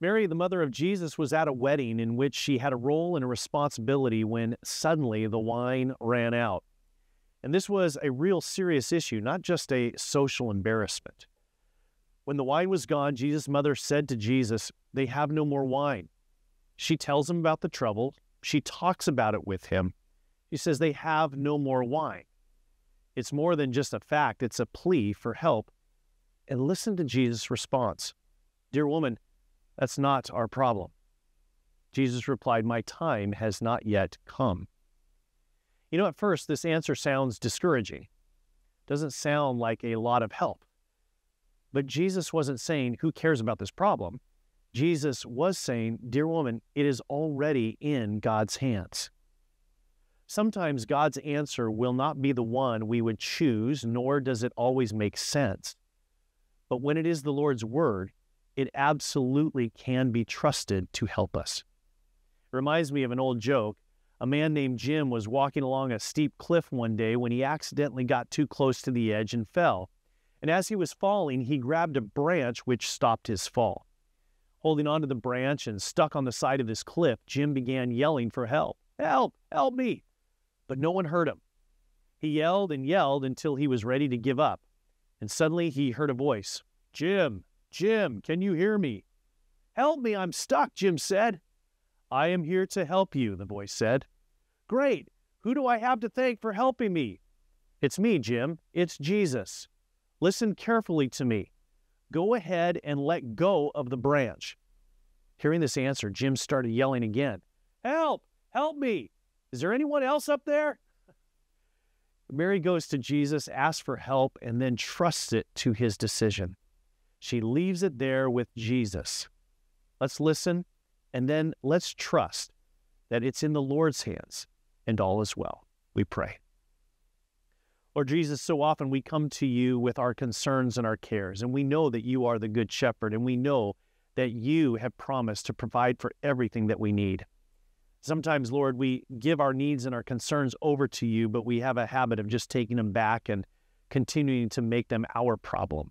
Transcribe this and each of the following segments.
Mary, the mother of Jesus, was at a wedding in which she had a role and a responsibility when suddenly the wine ran out. And this was a real serious issue, not just a social embarrassment. When the wine was gone, Jesus' mother said to Jesus, They have no more wine. She tells him about the trouble. She talks about it with him. She says, They have no more wine. It's more than just a fact, it's a plea for help. And listen to Jesus' response Dear woman, that's not our problem. Jesus replied, My time has not yet come. You know, at first, this answer sounds discouraging. Doesn't sound like a lot of help. But Jesus wasn't saying, Who cares about this problem? Jesus was saying, Dear woman, it is already in God's hands. Sometimes God's answer will not be the one we would choose, nor does it always make sense. But when it is the Lord's word, it absolutely can be trusted to help us. It reminds me of an old joke. A man named Jim was walking along a steep cliff one day when he accidentally got too close to the edge and fell. And as he was falling, he grabbed a branch which stopped his fall. Holding onto the branch and stuck on the side of this cliff, Jim began yelling for help. Help! Help me! but no one heard him. He yelled and yelled until he was ready to give up. And suddenly he heard a voice Jim, Jim, can you hear me? Help me, I'm stuck, Jim said. I am here to help you, the voice said. Great. Who do I have to thank for helping me? It's me, Jim. It's Jesus. Listen carefully to me. Go ahead and let go of the branch. Hearing this answer, Jim started yelling again Help! Help me! Is there anyone else up there? Mary goes to Jesus, asks for help, and then trusts it to his decision. She leaves it there with Jesus. Let's listen and then let's trust that it's in the Lord's hands and all is well. We pray. Lord Jesus, so often we come to you with our concerns and our cares, and we know that you are the good shepherd, and we know that you have promised to provide for everything that we need. Sometimes, Lord, we give our needs and our concerns over to you, but we have a habit of just taking them back and continuing to make them our problem.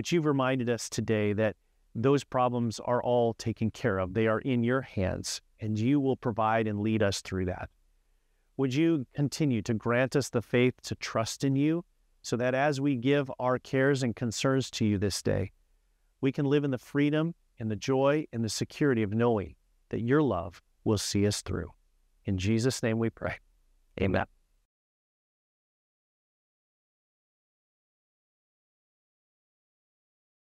But you've reminded us today that those problems are all taken care of. They are in your hands, and you will provide and lead us through that. Would you continue to grant us the faith to trust in you so that as we give our cares and concerns to you this day, we can live in the freedom and the joy and the security of knowing that your love will see us through. In Jesus' name we pray. Amen.